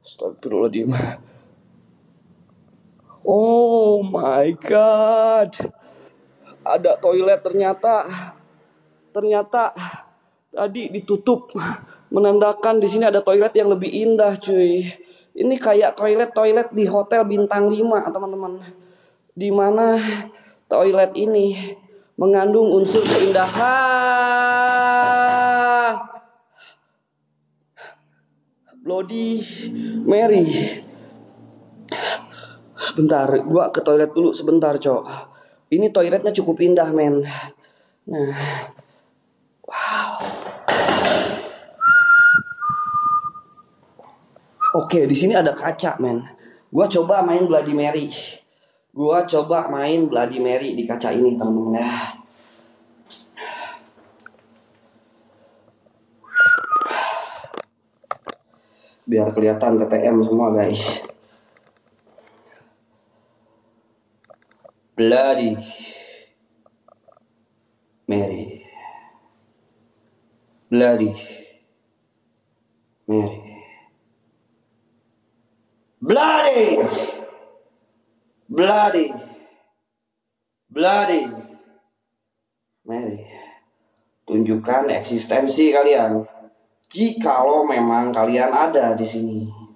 Astagfirullahaladzim. Oh my god. ada toilet ternyata ternyata tadi ditutup menandakan di sini ada toilet yang lebih indah cuy ini kayak toilet toilet di hotel bintang 5 teman-teman. Di mana toilet ini mengandung unsur keindahan. Bloody Mary. Bentar gua ke toilet dulu sebentar cok. Ini toiletnya cukup indah men. Nah. Wow Oke, di sini ada kaca, men. Gua coba main Bloody Mary. Gua coba main Bloody Mary di kaca ini, temen-temen ya. Biar kelihatan TTM semua, guys. Bloody Mary. Bloody Mary. Bloody. Bloody. Bloody. Mary. Tunjukkan eksistensi kalian. Jikalau memang kalian ada di sini.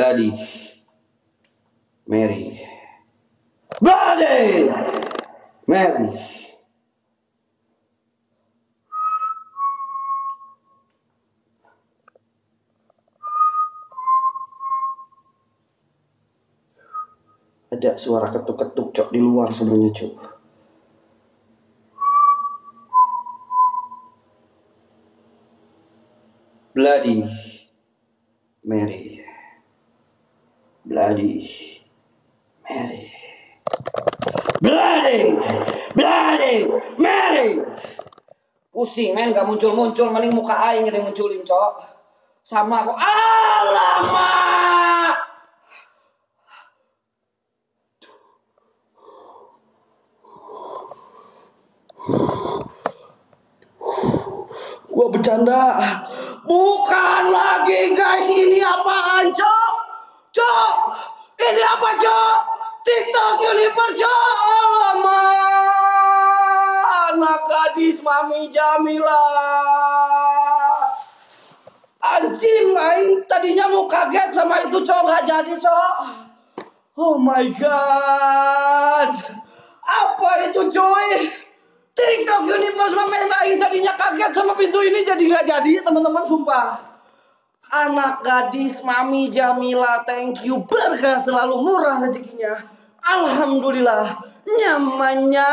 Bloody Mary. Bloody Mary. Ada suara ketuk-ketuk cok di luar sebenarnya cok. Bloody Mary. Bloody Mary. Bloody Bloody Mary. Pusing men gak muncul-muncul mending muka aing yang munculin cok. Sama kok. Alamak. Gua bercanda. Bukan lagi guys, ini apaan, Cok? Cok, ini apa, Cok? TikTok Universe, Cok. Alamak. Anak gadis Mami Jamila. Anjing, aing tadinya mau kaget sama itu, Cok. Nggak jadi, Cok. Oh my God. Apa itu, coy? TikTok Universe Mami lagi tadinya kaget sama pintu ini jadi nggak jadi teman-teman sumpah. Anak gadis Mami Jamila thank you berkah selalu murah rezekinya. Alhamdulillah nyamannya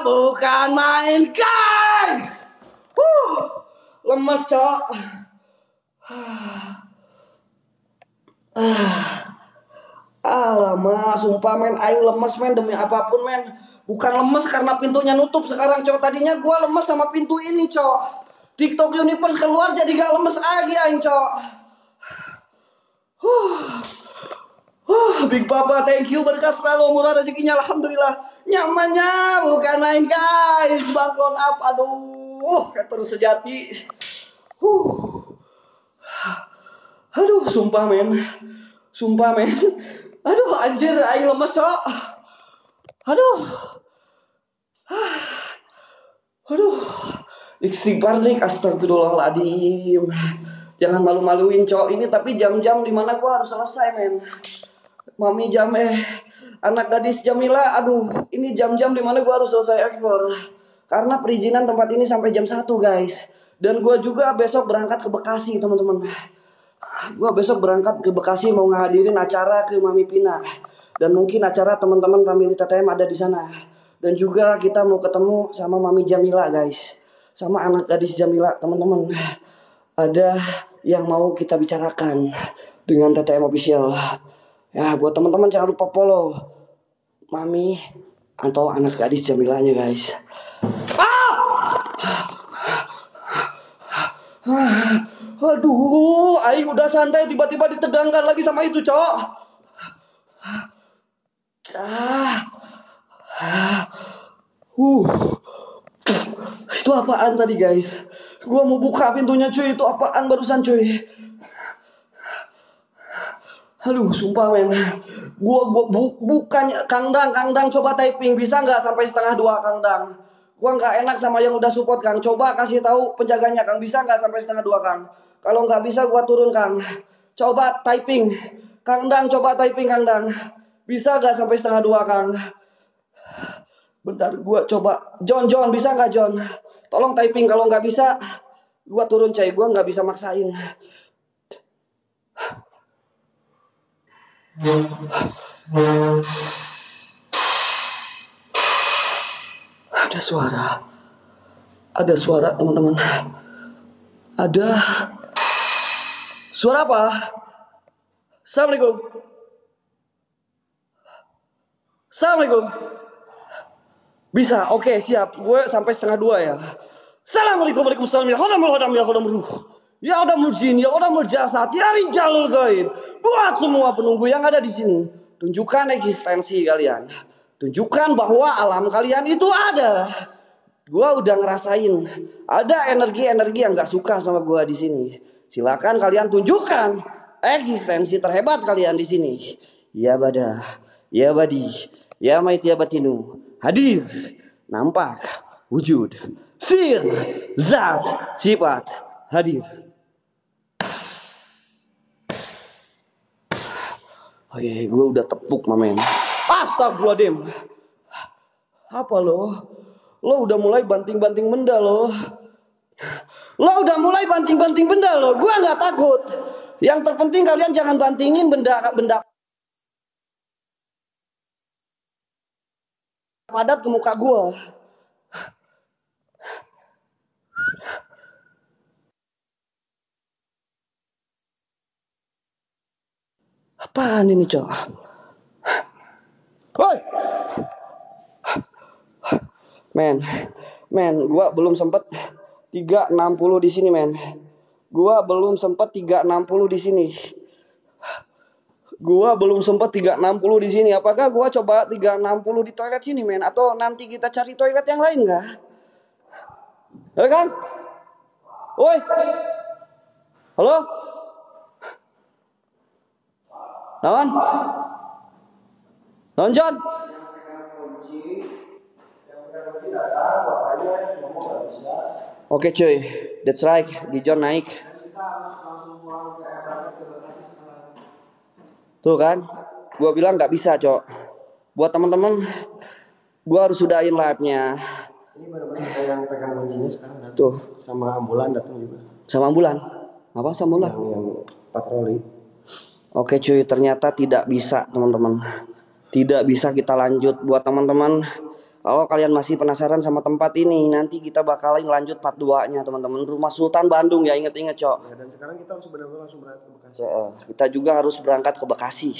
bukan main guys. Huh, lemes cok. Ah. Alamak, sumpah men, aing lemes men demi apa pun men. Bukan lemes karena pintunya nutup sekarang cok. Tadinya gua lemes sama pintu ini cok. TikTok Universe keluar jadi gak lemes lagi aing cok. Huh. Huh, Big Papa, thank you berkas selalu murah rezekinya, alhamdulillah. Nyamannya bukan main guys, bangun up, aduh, terus sejati. Huh. Aduh, sumpah men, sumpah men. Aduh, anjir, aing lemes cok. Aduh. Aduh. Istighfar nih, astagfirullahaladzim. Jangan malu-maluin cowok ini tapi jam-jam di mana gua harus selesai men. Mami jam eh anak gadis Jamila, aduh ini jam-jam di mana gua harus selesai ekspor. Karena perizinan tempat ini sampai jam 1 guys. Dan gua juga besok berangkat ke Bekasi teman-teman. Gua besok berangkat ke Bekasi mau ngahadirin acara ke Mami Pina dan mungkin acara teman-teman family TTM ada di sana. Dan juga kita mau ketemu sama Mami Jamila guys. Sama anak gadis Jamila teman-teman. Ada yang mau kita bicarakan dengan TTM official. Ya buat teman-teman jangan lupa follow Mami atau anak gadis Jamilanya guys. Ah! Aduh, Aing udah santai tiba-tiba ditegangkan lagi sama itu, cowok. Ah. Uh. Itu apaan tadi guys? Gua mau buka pintunya cuy, itu apaan barusan cuy? Aduh, sumpah men. Gua gua bu, bukannya Kang Dang, Kang Dang coba typing bisa nggak sampai setengah dua Kang Dang? Gua nggak enak sama yang udah support Kang. Coba kasih tahu penjaganya Kang bisa nggak sampai setengah dua Kang? Kalau nggak bisa gua turun Kang. Coba typing. Kang Dang coba typing Kang Dang. Bisa nggak sampai setengah dua Kang? Bentar gua coba. John John bisa nggak John? Tolong typing kalau nggak bisa gua turun coy. Gua nggak bisa maksain. Ada suara. Ada suara, teman-teman. Ada suara apa? Assalamualaikum. Assalamualaikum. Bisa, oke siap. Gue sampai setengah dua ya. Assalamualaikum warahmatullahi wabarakatuh. Ya udah mujin, ya udah mujasat, ya rijalul gaib. Buat semua penunggu yang ada di sini. Tunjukkan eksistensi kalian. Tunjukkan bahwa alam kalian itu ada. Gua udah ngerasain ada energi-energi yang gak suka sama gua di sini. Silakan kalian tunjukkan eksistensi terhebat kalian di sini. Ya badah, ya badi, ya mait ya batinu. Hadir, nampak, wujud, sir, zat, sifat, hadir. Oke, gue udah tepuk mamen. Astagfirullahaladzim. Apa lo? Lo udah mulai banting-banting benda lo. Lo udah mulai banting-banting benda lo. Gue nggak takut. Yang terpenting kalian jangan bantingin benda-benda padat ke muka gue. Apaan ini cok? Woi! Men, men, gua belum sempet 360 di sini men. Gua belum sempet 360 di sini. Gua belum sempet 360 di sini. Apakah gua coba 360 di toilet sini men? Atau nanti kita cari toilet yang lain nggak? Ya kan? Woi! Halo? Lawan John? Oke cuy, that's right. Di John naik. Tuh kan, gue bilang nggak bisa cok. Buat teman-teman, gue harus sudahin live-nya. Ini benar-benar yang pegang kuncinya sekarang datang. Tuh, Sama ambulan datang juga. sama ambulan. Apa sama ambulan? Yang yang patroli. Oke cuy, ternyata tidak bisa teman-teman. Tidak bisa kita lanjut buat teman-teman. Kalau kalian masih penasaran sama tempat ini, nanti kita bakalan lanjut part 2-nya teman-teman. Rumah Sultan Bandung ya, inget-inget cok. Ya, dan sekarang kita harus benar-benar langsung berangkat ke Bekasi. Ya, kita juga harus berangkat ke Bekasi.